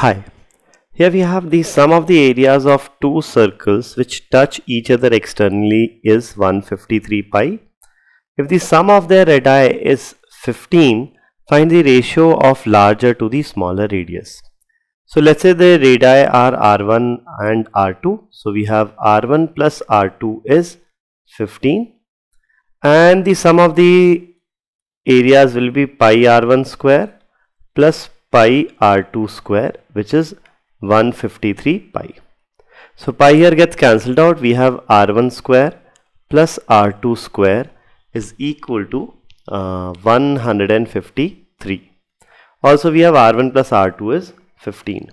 Hi, here we have the sum of the areas of two circles which touch each other externally is 153 pi. If the sum of their radii is 15, find the ratio of larger to the smaller radius. So let's say the radii are r1 and r2. So we have r1 plus r2 is 15 and the sum of the areas will be pi r1 square plus pi r2 square which is 153 pi. So pi here gets cancelled out we have r1 square plus r2 square is equal to uh, 153. Also we have r1 plus r2 is 15.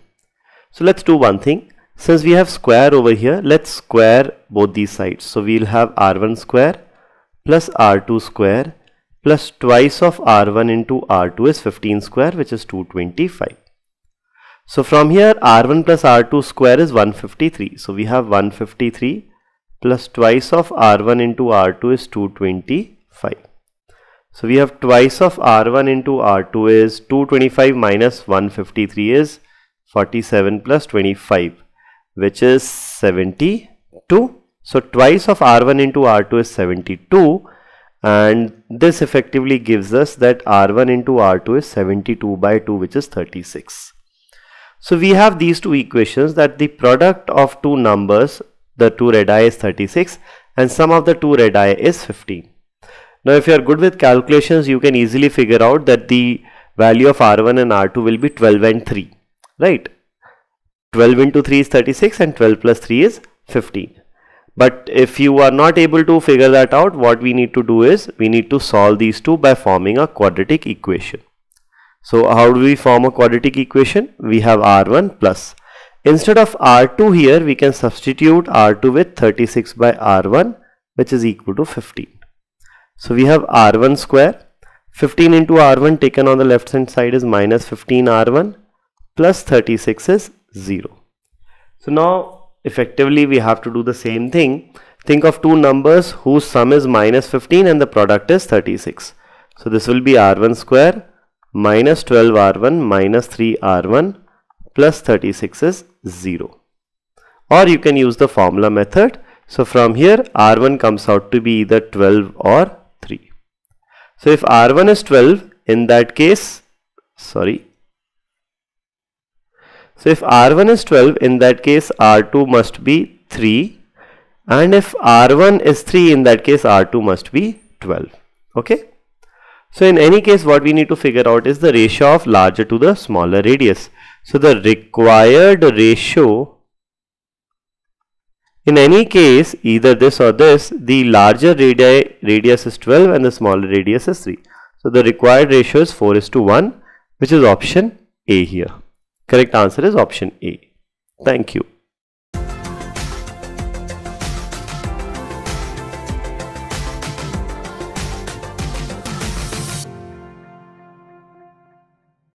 So let's do one thing. Since we have square over here, let's square both these sides. So we'll have r1 square plus r2 square plus twice of r1 into r2 is 15 square which is 225. So from here r1 plus r2 square is 153. So we have 153 plus twice of r1 into r2 is 225. So we have twice of r1 into r2 is 225 minus 153 is 47 plus 25 which is 72. So twice of r1 into r2 is 72 and this effectively gives us that r1 into r2 is 72 by 2 which is 36. So we have these two equations that the product of two numbers the two radii is 36 and sum of the two radii is 15. Now if you are good with calculations you can easily figure out that the value of r1 and r2 will be 12 and 3 right 12 into 3 is 36 and 12 plus 3 is 15 but if you are not able to figure that out, what we need to do is we need to solve these two by forming a quadratic equation. So how do we form a quadratic equation? We have R1 plus. Instead of R2 here, we can substitute R2 with 36 by R1 which is equal to 15. So we have R1 square. 15 into R1 taken on the left hand side is minus 15 R1 plus 36 is 0. So now effectively we have to do the same thing. Think of two numbers whose sum is minus 15 and the product is 36 so this will be r1 square minus 12 r1 minus 3 r1 plus 36 is 0 or you can use the formula method. So from here r1 comes out to be either 12 or 3 so if r1 is 12 in that case sorry so if R1 is 12, in that case R2 must be 3 and if R1 is 3, in that case R2 must be 12. Okay. So in any case what we need to figure out is the ratio of larger to the smaller radius. So the required ratio in any case either this or this the larger radius is 12 and the smaller radius is 3. So the required ratio is 4 is to 1 which is option A here. Correct answer is option A. Thank you.